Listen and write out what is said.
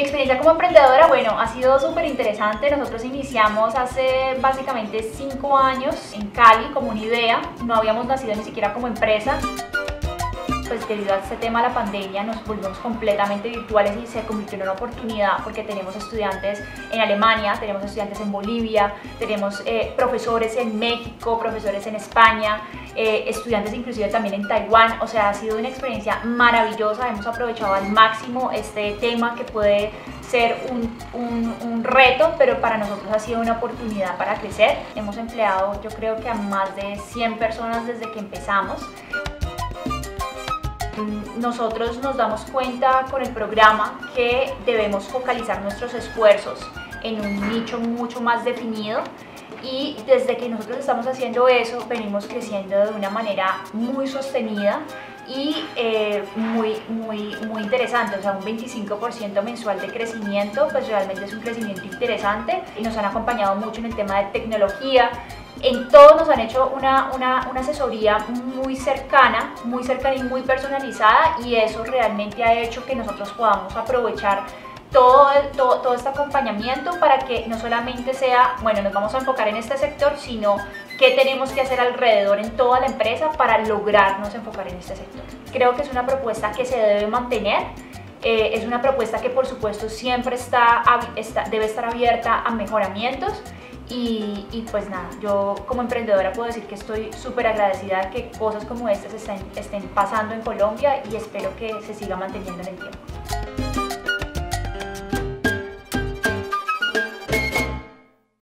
experiencia como emprendedora, bueno, ha sido súper interesante. Nosotros iniciamos hace básicamente cinco años en Cali como una idea. No habíamos nacido ni siquiera como empresa pues debido a este tema de la pandemia nos volvimos completamente virtuales y se convirtió en una oportunidad porque tenemos estudiantes en Alemania, tenemos estudiantes en Bolivia, tenemos eh, profesores en México, profesores en España, eh, estudiantes inclusive también en Taiwán, o sea, ha sido una experiencia maravillosa, hemos aprovechado al máximo este tema que puede ser un, un, un, reto, pero para nosotros ha sido una oportunidad para crecer. Hemos empleado yo creo que a más de 100 personas desde que empezamos nosotros nos damos cuenta con el programa que debemos focalizar nuestros esfuerzos en un nicho mucho más definido y desde que nosotros estamos haciendo eso venimos creciendo de una manera muy sostenida y eh, muy, muy, muy interesante, o sea, un 25% mensual de crecimiento, pues realmente es un crecimiento interesante. Y nos han acompañado mucho en el tema de tecnología, en todo nos han hecho una, una, asesoría muy cercana, muy cercana y muy personalizada y eso realmente ha hecho que nosotros podamos aprovechar todo, todo, todo, este acompañamiento para que no solamente sea, bueno, nos vamos a enfocar en este sector, sino qué tenemos que hacer alrededor en toda la empresa para lograrnos enfocar en este sector. Creo que es una propuesta que se debe mantener, eh, es una propuesta que por supuesto siempre está, debe estar abierta a mejoramientos y, pues nada, yo como emprendedora puedo decir que estoy súper agradecida que cosas como estas estén, estén pasando en Colombia y espero que se siga manteniendo en el tiempo.